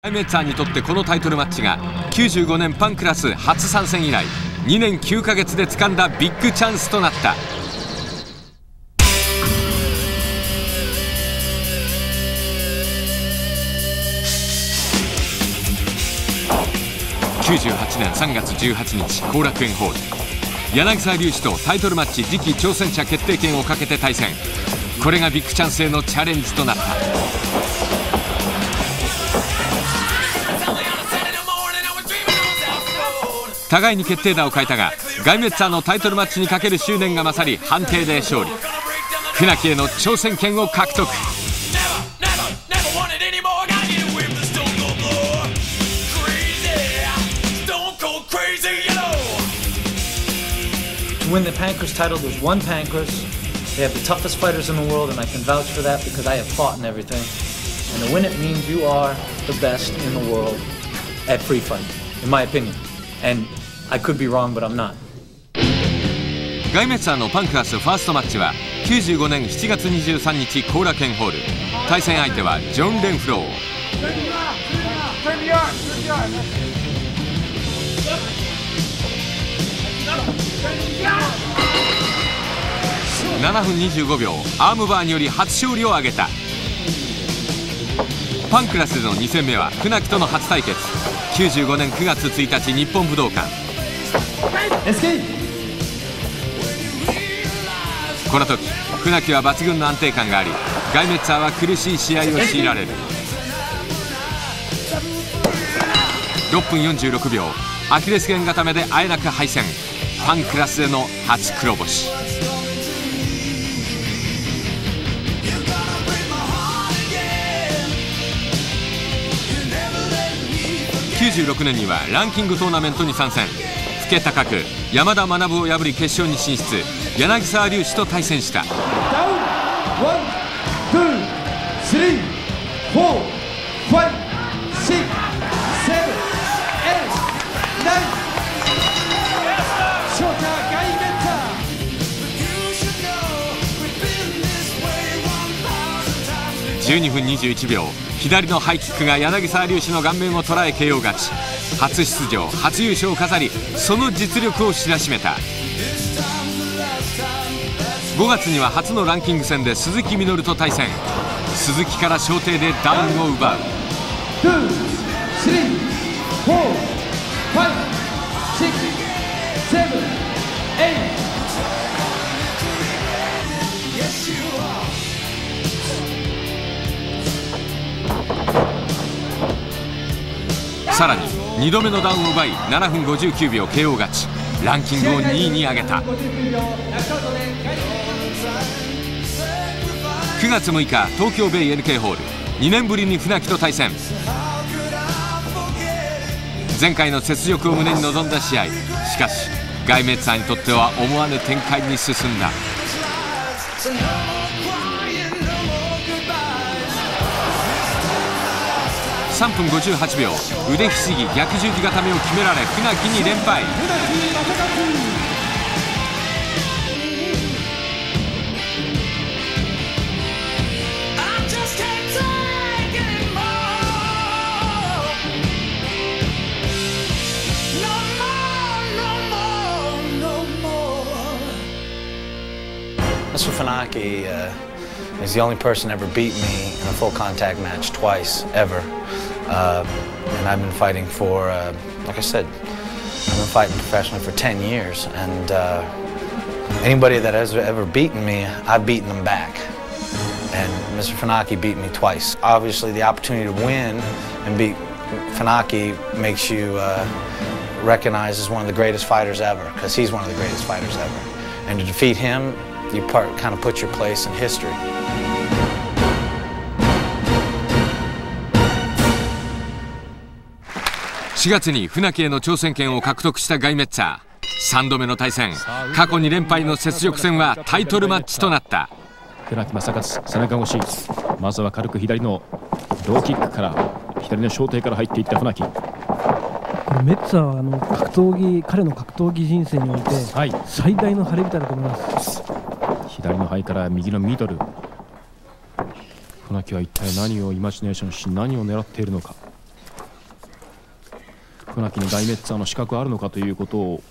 ガイメッツァーにとってこのタイトルマッチが95年パンクラス初参戦以来2年9ヶ月で掴んだビッグチャンスとなった。98年3月18日後楽園ホール。柳沢隆史とタイトルマッチ次期挑戦者決定権をかけて対戦。これがビッグチャンスへのチャレンジとなった。互いに決定打を変えたがガイメッツァーのタイトルマッチにかける執念が勝り判定で勝利船木への挑戦権を獲得 To win the Pancras title, there's one Pancras. They have the toughest fighters in the world, and I can vouch for that because I have fought in everything. And to win it means you are the best in the world at free fight, in my opinion. And I could be wrong, but I'm not. ガイメッツァーのパンクラスファーストマッチは95年7月23日後楽園ホール。対戦相手はジョン・レンフロー。7分25秒アームバーにより初勝利を挙げた。パンクラスでの2戦目は船木との初対決。95年9月1日日本武道館。この時船木は抜群の安定感がありガイメッツァーは苦しい試合を強いられる。6分46秒アキレス腱固めであえなく敗戦。パンクラスでの初黒星。96年にはランキングトーナメントに参戦。助高く山田学を破り決勝に進出柳沢隆史と対戦した。12分21秒左のハイキックが柳沢隆史の顔面を捉え KO 勝ち初出場初優勝を飾りその実力を知らしめた。5月には初のランキング戦で鈴木みのると対戦。鈴木から小艇でダウンを奪う。2度目のダウンを奪い7分59秒 KO 勝ち。ランキングを2位に上げた。9月6日東京ベイ NK ホール。2年ぶりに船木と対戦。前回の雪辱を胸に臨んだ試合。しかしガイメッツァーにとっては思わぬ展開に進んだ。3分58秒腕ひしぎ逆十字固めを決められ船木に連敗「Mr. Funaki uh, is the only person ever beat me in a full contact match twice ever. Uh, and I've been fighting for, uh, like I said, I've been fighting professionally for 10 years. And uh, anybody that has ever beaten me, I've beaten them back. And Mr. Funaki beat me twice. Obviously, the opportunity to win and beat Funaki makes you uh, recognized as one of the greatest fighters ever, because he's one of the greatest fighters ever. And to defeat him, you part, kind of put your place in history. 4月に船木への挑戦権を獲得したガイメッツァー。3度目の対戦。過去2連敗の雪辱戦はタイトルマッチとなった。船木正勝背中越しまずは軽く左のローキックから左の小艇から入っていった船木。これメッツァーはあの格闘技彼の格闘技人生においてはい。最大の晴れ舞台だと思います。左の肺から右のミドル。船木は一体何をイマジネーションし何を狙っているのか船木に大メッツァーの資格あるのかということを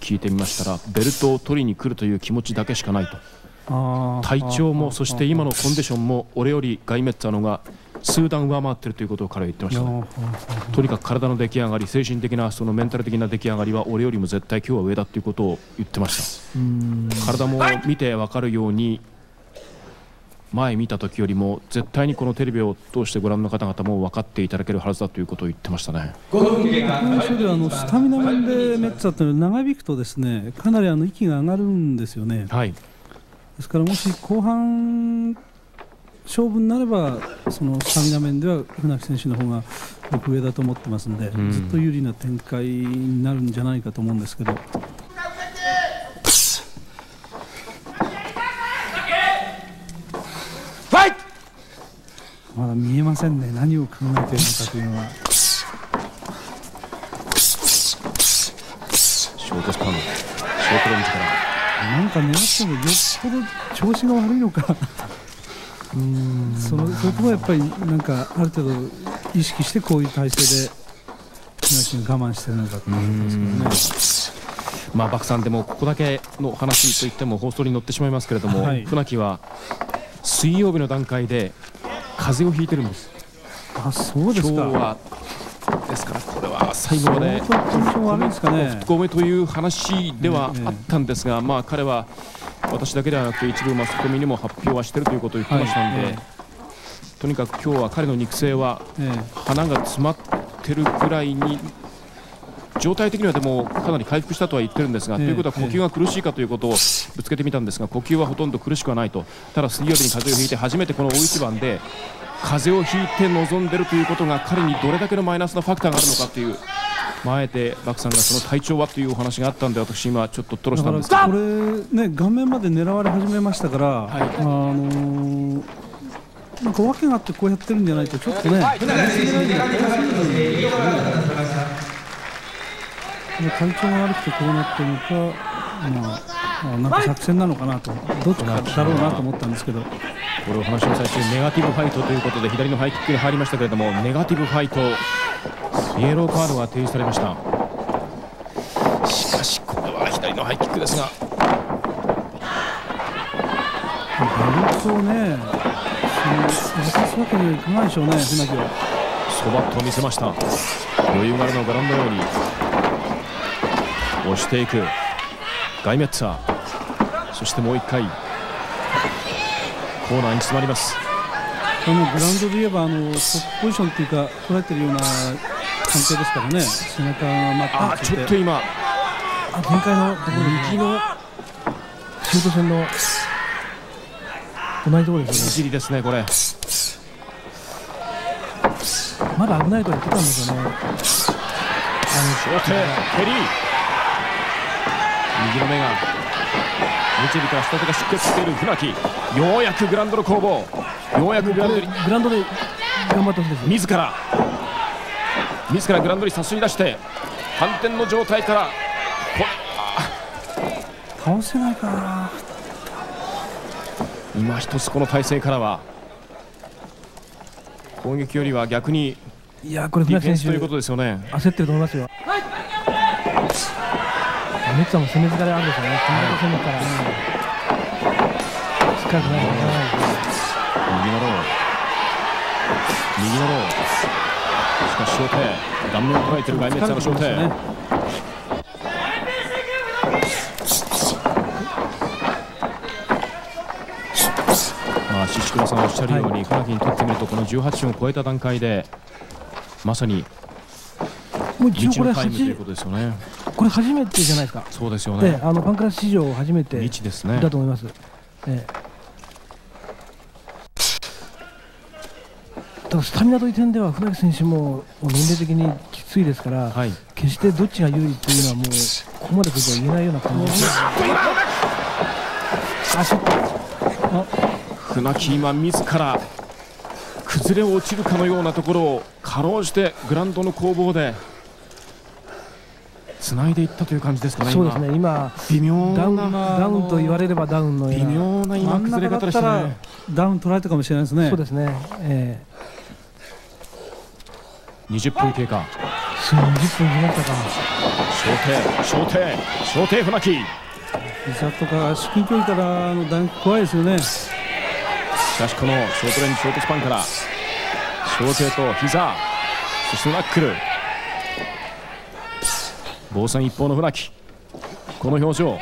聞いてみましたらベルトを取りに来るという気持ちだけしかないと。体調もそして今のコンディションも俺よりガイメッツァーの方が数段上回っているということを彼は言ってましたね。とにかく体の出来上がり精神的なそのメンタル的な出来上がりは俺よりも絶対今日は上だということを言ってました。体も見て分かるように前見た時よりも絶対にこのテレビを通してご覧の方々も分かっていただけるはずだということを言ってましたね。ではあのスタミナ面でメッツァっていうのは長引くとですねかなりあの息が上がるんですよね。はい。ですからもし後半勝負になればそのスタミナ面では船木選手の方が僕上だと思ってますので、ん。ずっと有利な展開になるんじゃないかと思うんですけどまだ見えませんね。何を考えているのかというのは。ショートスパンショートレンジから。なんか狙ってもよっぽど調子が悪いのか。そのそこはやっぱりなんかある程度意識してこういう体勢で船木が我慢してるのかと思うんですけどね。まあ、爆さんでもここだけの話といっても放送に乗ってしまいますけれども、はい。船木は水曜日の段階で風邪をひいてるんです。あそうですか。今日はですからこれは最後まで相当コンディション悪いんですかね。2個目という話ではあったんですが、まあ彼は私だけではなくて一部マスコミにも発表はしてるということを言ってましたんで、とにかく今日は彼の肉声はええ。花が詰まってるぐらいに状態的にはでもかなり回復したとは言ってるんですが、ええということは呼吸が苦しいかということをぶつけてみたんですが呼吸はほとんど苦しくはないと。ただ水曜日に風邪をひいて初めてこの大一番で風邪をひいて臨んでるということが彼にどれだけのマイナスなファクターがあるのかという、まあ、あえてバクさんがその体調はというお話があったんで私今ちょっとトロしたんですこれね顔面まで狙われ始めましたから、あのーなんか訳があってこうやってるんじゃないとちょっとね、体調が悪くてこうなってるのか、まあ、あなんか作戦なのかなと、どっちかだろうなと思ったんですけど、これお話の最中ネガティブファイトということで左のハイキックに入りましたけれどもネガティブファイトイエローカードが提示されました。しかしこれは左のハイキックですが。ベルトをね、その渡すわけにはいかないでしょうね、船木は。そばっと見せました。余裕があるのをご覧のように押していく。ガイメッツァー。そしてもう一回。コーナーに詰まります。あのグラウンドで言えばあのトップポジションっていうか取られてるような関係ですからね。背中がまああちょっと今。あ前回のところ右の。シュート戦の。同じところですよじりですねこれ。ねまだ危ないと言ってたんですよね。小手蹴り右の目が日々から下手が出血している船木。ようやくグラウンドの攻防。ようやくグラウンドにグラウンドで頑張っです。自ら自らグラウンドに誘い出して反転の状態から倒せないかな。今一つこの体勢からは攻撃よりは逆にいやこれということですよね。焦ってると思いますよメッツァも攻め疲れあるんですよねこの後攻めたら、しっかりとないといかないです右のロー右のロー。しかし小手顔面を捉えている外面の小手、ねまあ、宍倉さんおっしゃるように、船木にとってみるとこの18分を超えた段階でまさにもう一応これ未知のタイムという初ことですよねこれ初めてじゃないですか。そうですよでねあのパンクラス史上初めてだと思います、ええ。だからスタミナという点では船木選手も年齢的にきついですから、はい。決してどっちが有利というのはもうここまで来るとは言えないような感じです。あちょっと船木今自ら崩れ落ちるかのようなところをかろうじてグラウンドの攻防で繋いでいったという感じですかねそうですね今。今微妙なダウンダウンと言われればダウンのよう微な妙な今崩れ方でしたねダウン取られたかもしれないですね。そうですね、え20分経過。えついに20分来ましたか小手小手小手船木。膝とか至近距離からのダンク怖いですよね。しかしこのショートレンジショートスパンから。小手と膝。そしてナックル防戦一方の船木。この表情。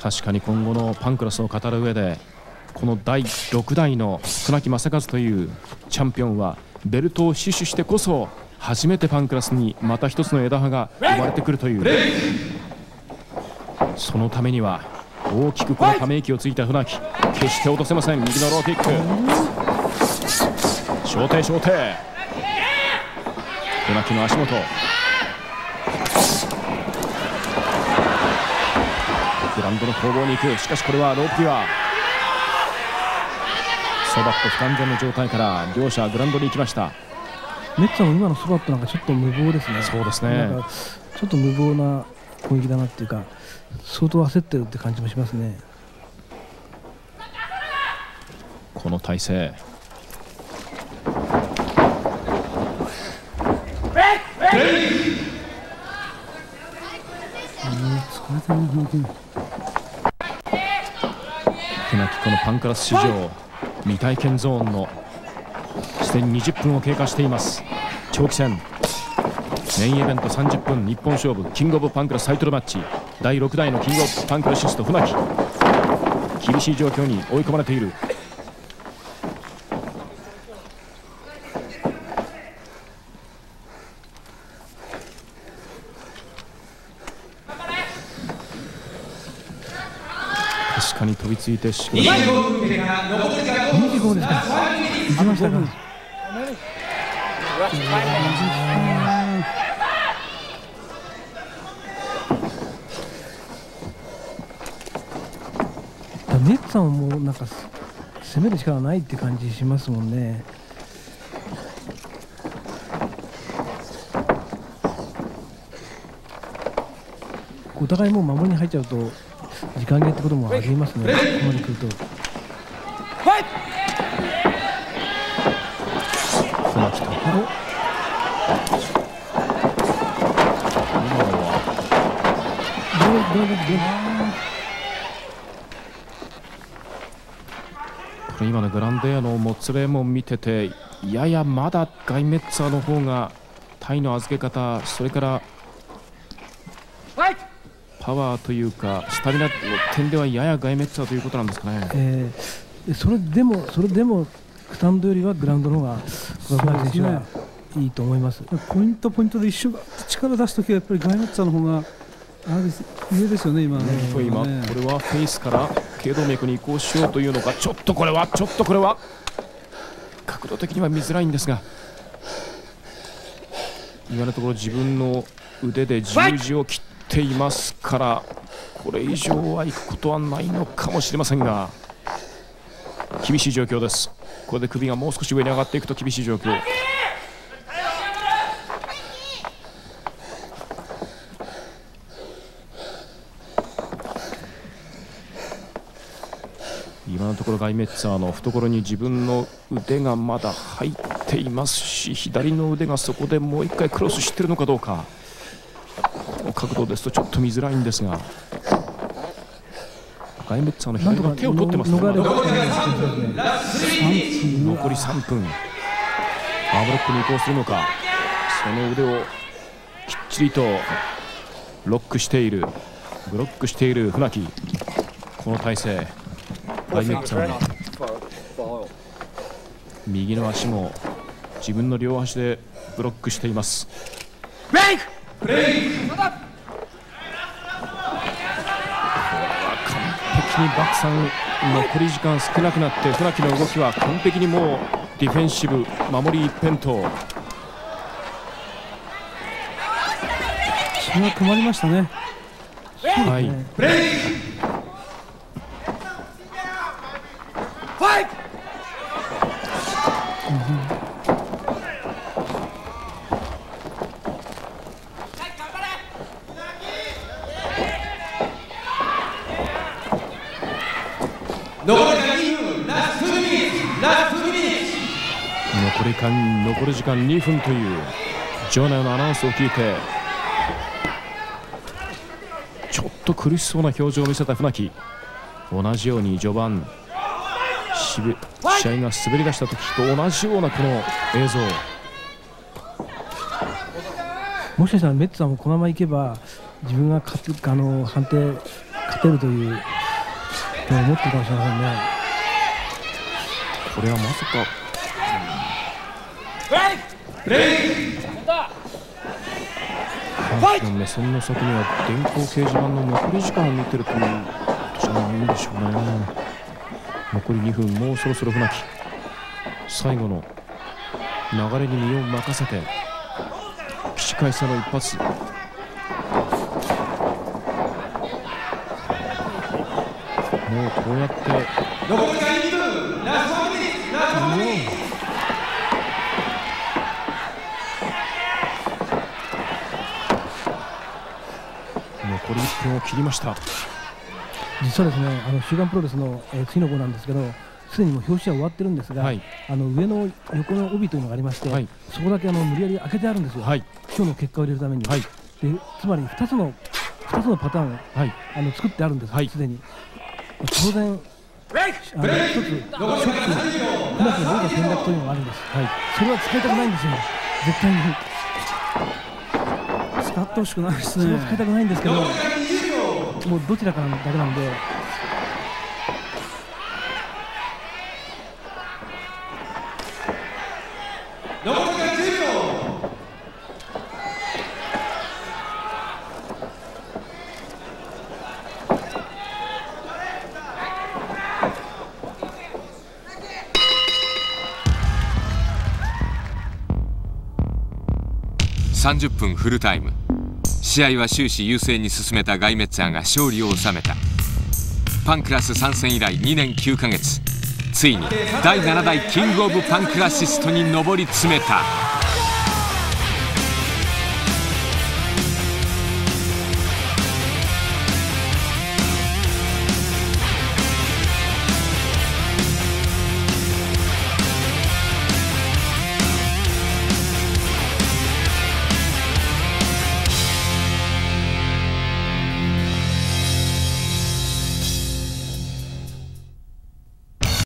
確かに今後のパンクラスを語る上でこの第6代の船木正和というチャンピオンはベルトを死守してこそ初めてパンクラスにまた一つの枝葉が生まれてくるという。そのためには大きくこのため息をついた船木。決して落とせません。右のローキック。小手小手。船木の足元。グラウンドの攻防に行く。しかしこれはロープ際ソバット不完全の状態から両者グラウンドに行きました。メッツァも今のスバットなんかちょっと無謀ですね。そうですね。ちょっと無謀な攻撃だなっていうか相当焦ってるって感じもしますね。この体勢。船木このパンクラス史上未体験ゾーンのすでに20分を経過しています。長期戦メインイベント30分日本勝負キングオブパンクラスタイトルマッチ。第6代のキングオブパンクラシスト船木。厳しい状況に追い込まれている。確かに飛びついてしか。し25ですか。行きましたかネッツさんはもうなんか攻める力ないって感じしますもんね。お互いもう守りに入っちゃうと時間切れってこともありますね。ここまで来ると。今のはどれどれどれこれ今のグランドエアのもつれも見ててややまだガイメッツァーの方が体の預け方それからパワーというかスタミナの点ではややガイメッツァーということなんですかね。えーでそれでもそれでもスタンドよりはグラウンドの方が選手はいいと思います。ポイントポイントで一緒力出すときはやっぱりガイメッツァの方があれです上ですよね今。のと今ねこれはフェイスから頸動脈に移行しようというのか。ちょっとこれはちょっとこれは。角度的には見づらいんですが。今のところ自分の腕で十字を切っていますからこれ以上は行くことはないのかもしれませんが。厳しい状況です。これで首がもう少し上に上がっていくと厳しい状況今のところガイメッツァーの懐に自分の腕がまだ入っていますし左の腕がそこでもう一回クロスしてるのかどうか。この角度ですとちょっと見づらいんですが。ガイメッツァーの左の手を取ってますね。残り3分。アーブロックに移行するのか。その腕をきっちりとロックしている。ブロックしている船木。この体勢ガイメッツァーの右の足も自分の両足でブロックしています。完璧にバクさん残り時間少なくなって船木の動きは完璧にもうディフェンシブ守り一辺倒。気が止まりましたね。はい残り間残り時間2分という場内のアナウンスを聞いてちょっと苦しそうな表情を見せた船木同じように序盤試合が滑り出した時と同じようなこの映像もしかしたらメッツさんもこのままいけば自分が勝つあの判定勝てるというのを思ってるかもしれませんね。これはまさか。の目線の先には電光掲示板の残り時間を見てるということじゃないんでしょうね。残り2分もうそろそろ船木。最後の流れに身を任せて起死回生の一発もうこうやって残り1分を切りました実はですねあの週刊プロレスの、えー次の号なんですけどすでにもう表紙は終わってるんですが、はいあの上の横の帯というのがありまして、はいそこだけあの無理やり開けてあるんですよ、はい今日の結果を入れるために、はいでつまり2つの2つのパターンをはいあの作ってあるんですはいすで、に当然あの一つショック船木の王座転落というのがあるんです、はい。それは使いたくないんですよ。絶対に。使ってほしくないですね。使いたくないんですけど、もうどちらかだけなんで30分フルタイム。試合は終始優勢に進めたガイメッツァーが勝利を収めた。パンクラス参戦以来2年9ヶ月。ついに第7代キングオブパンクラシストに上り詰めた。